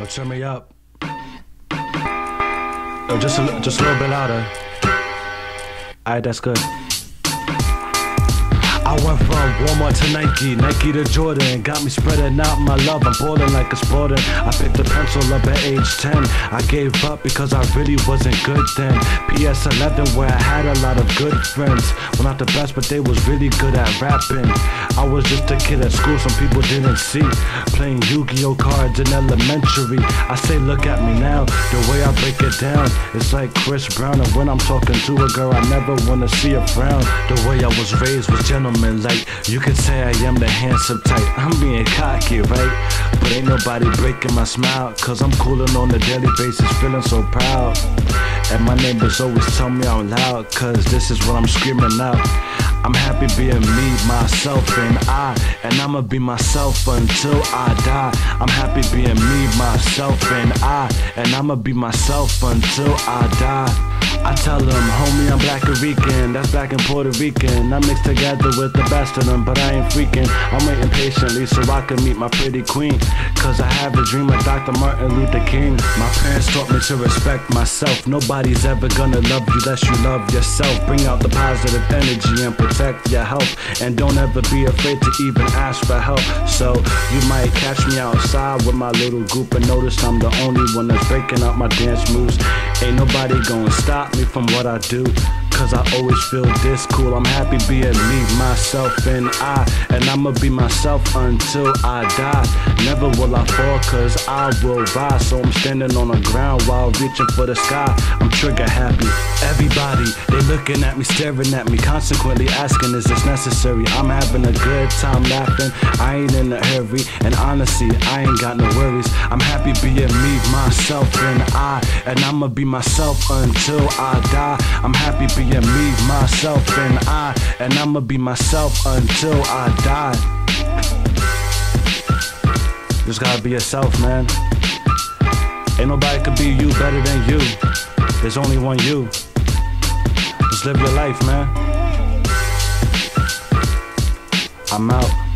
Yo, turn me up. Yo, just a, just a little bit louder. Alright, that's good. Went from Walmart to Nike, Nike to Jordan. Got me spreading out my love, I'm balling like a Spalding. I picked a pencil up at age 10. I gave up because I really wasn't good then. PS 11, where I had a lot of good friends. Well, not the best, but they was really good at rapping. I was just a kid at school, some people didn't see. Playing Yu Gi Oh cards in elementary. I say, look at me now, the way I break it down. It's like Chris Brown, and when I'm talking to a girl, I never wanna see a frown. The way I was raised was gentleman you can say I am the handsome type. I'm being cocky, right? But ain't nobody breaking my smile. Cause I'm cooling on a daily basis, feeling so proud. And my neighbors always tell me out loud, cause this is what I'm screaming out. I'm happy being me, myself, and I. And I'ma be myself until I die. I'm happy being me, myself, and I. And I'ma be myself until I die. I tell them, homie, I'm black and Rican, that's black and Puerto Rican. I mix together with the best of them, but I ain't freaking. I'm waiting patiently so I can meet my pretty queen. Cause I have a dream of Dr. Martin Luther King. My parents taught me to respect myself. Nobody's ever gonna love you unless you love yourself. Bring out the positive energy and protect your health. And don't ever be afraid to even ask for help. So you might catch me outside with my little group and notice I'm the only one that's breaking out my dance moves. Ain't nobody gonna stop me from what I do. Cause I always feel this cool. I'm happy being me, myself, and I. And I'ma be myself until I die. Never will I fall, cause I will rise. So I'm standing on the ground while reaching for the sky. I'm trigger happy. Everybody, they looking at me, staring at me, consequently asking, is this necessary? I'm having a good time laughing. I ain't in a hurry, and honestly, I ain't got no worries. I'm happy being me, myself, and I. And I'ma be myself until I die. I'm happy being being me, myself, and I. And I'ma be myself until I die. Just gotta be yourself, man. Ain't nobody could be you better than you. There's only one you. Just live your life, man. I'm out.